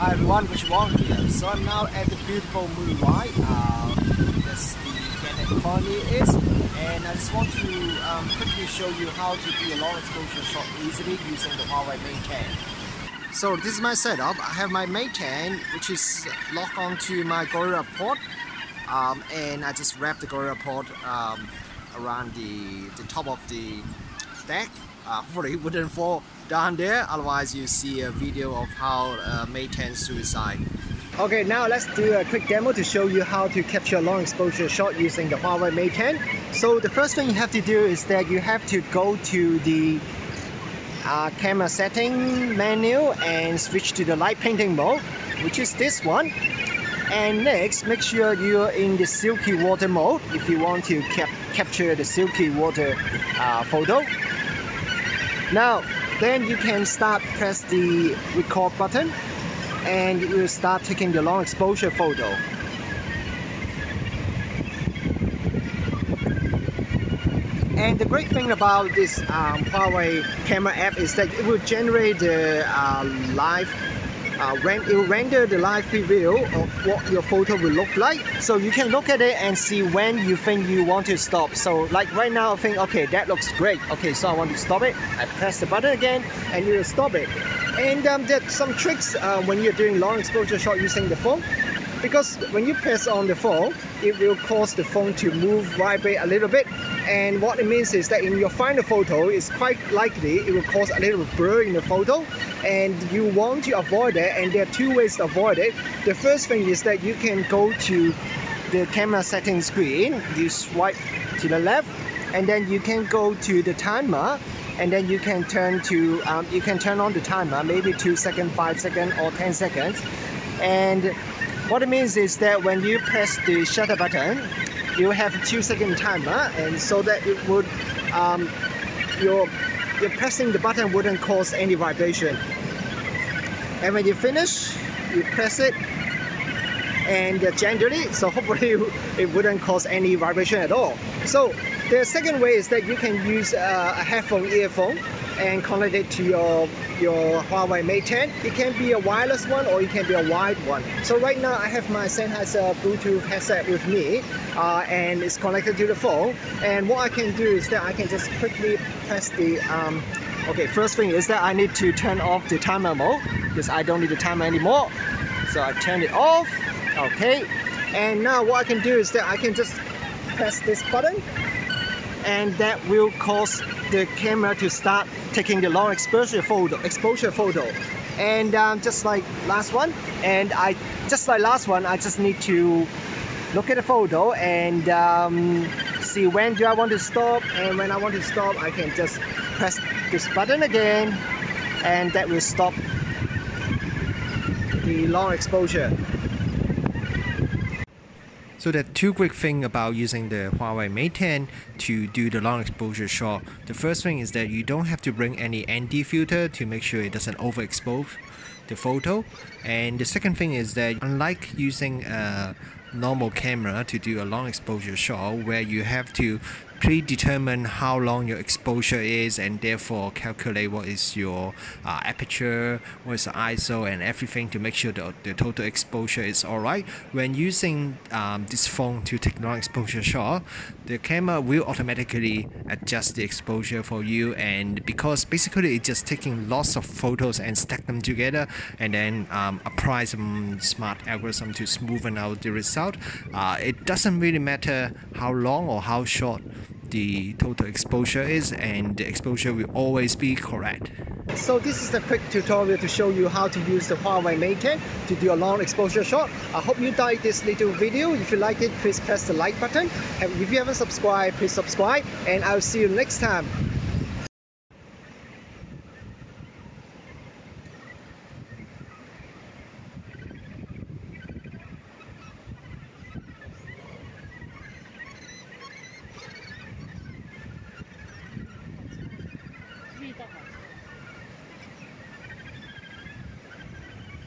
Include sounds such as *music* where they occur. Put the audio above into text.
Hi everyone, Rich Wong here. So I'm now at the beautiful Muriwai. Uh, that's the Gannet Colony is. And I just want to um, quickly show you how to do a long exposure shot easily using the Huawei Mate 10. So this is my setup. I have my Mate 10 which is locked onto my Gorilla Pod. Um, and I just wrap the Gorilla Pod um, around the, the top of the deck. Uh, hopefully it wouldn't fall down there otherwise you see a video of how uh, Mate 10 suicide. Okay now let's do a quick demo to show you how to capture a long exposure shot using the Huawei Mate 10. So the first thing you have to do is that you have to go to the uh, camera setting menu and switch to the light painting mode which is this one and next make sure you're in the silky water mode if you want to cap capture the silky water uh, photo now then you can start press the record button and it will start taking the long exposure photo. And the great thing about this um, Huawei camera app is that it will generate the uh, live uh, it will render the live preview of what your photo will look like. So you can look at it and see when you think you want to stop. So like right now I think, okay, that looks great. Okay, so I want to stop it. I press the button again and you will stop it. And um, there's some tricks uh, when you're doing long exposure shot using the phone because when you press on the phone it will cause the phone to move vibrate a little bit. And what it means is that in your final photo it's quite likely it will cause a little blur in the photo. And you want to avoid it and there are two ways to avoid it. The first thing is that you can go to the camera settings screen you swipe to the left and then you can go to the timer and then you can turn to um, you can turn on the timer maybe 2 second 5 second or 10 seconds. And what it means is that when you press the shutter button, you have two second timer and so that it would, um, your, your pressing the button wouldn't cause any vibration. And when you finish, you press it and gently, so *laughs* hopefully it wouldn't cause any vibration at all. So the second way is that you can use a headphone earphone and connect it to your your Huawei Mate 10. It can be a wireless one or it can be a wired one. So right now I have my Sennheiser Bluetooth headset with me uh, and it's connected to the phone. And what I can do is that I can just quickly press the um, Okay, first thing is that I need to turn off the timer mode because I don't need the timer anymore. So I turn it off. Okay, and now what I can do is that I can just press this button and that will cause the camera to start taking the long exposure photo exposure photo. And um, just like last one and I just like last one I just need to look at the photo and um, see when do I want to stop and when I want to stop I can just press this button again and that will stop the long exposure so the two great things about using the Huawei Mate 10 to do the long exposure shot. The first thing is that you don't have to bring any ND filter to make sure it doesn't overexpose the photo. And the second thing is that unlike using a normal camera to do a long exposure shot where you have to predetermine how long your exposure is and therefore calculate what is your uh, aperture, what is the ISO and everything to make sure the, the total exposure is alright. When using um, this phone to take long exposure shot, the camera will automatically adjust the exposure for you and because basically it's just taking lots of photos and stack them together and then um, apply some smart algorithm to smoothen out the result. Uh, it doesn't really matter how long or how short the total exposure is and the exposure will always be correct. So this is a quick tutorial to show you how to use the Huawei Mate 10 to do a long exposure shot. I hope you like this little video. If you like it, please press the like button. And if you haven't subscribed, please subscribe. And I'll see you next time.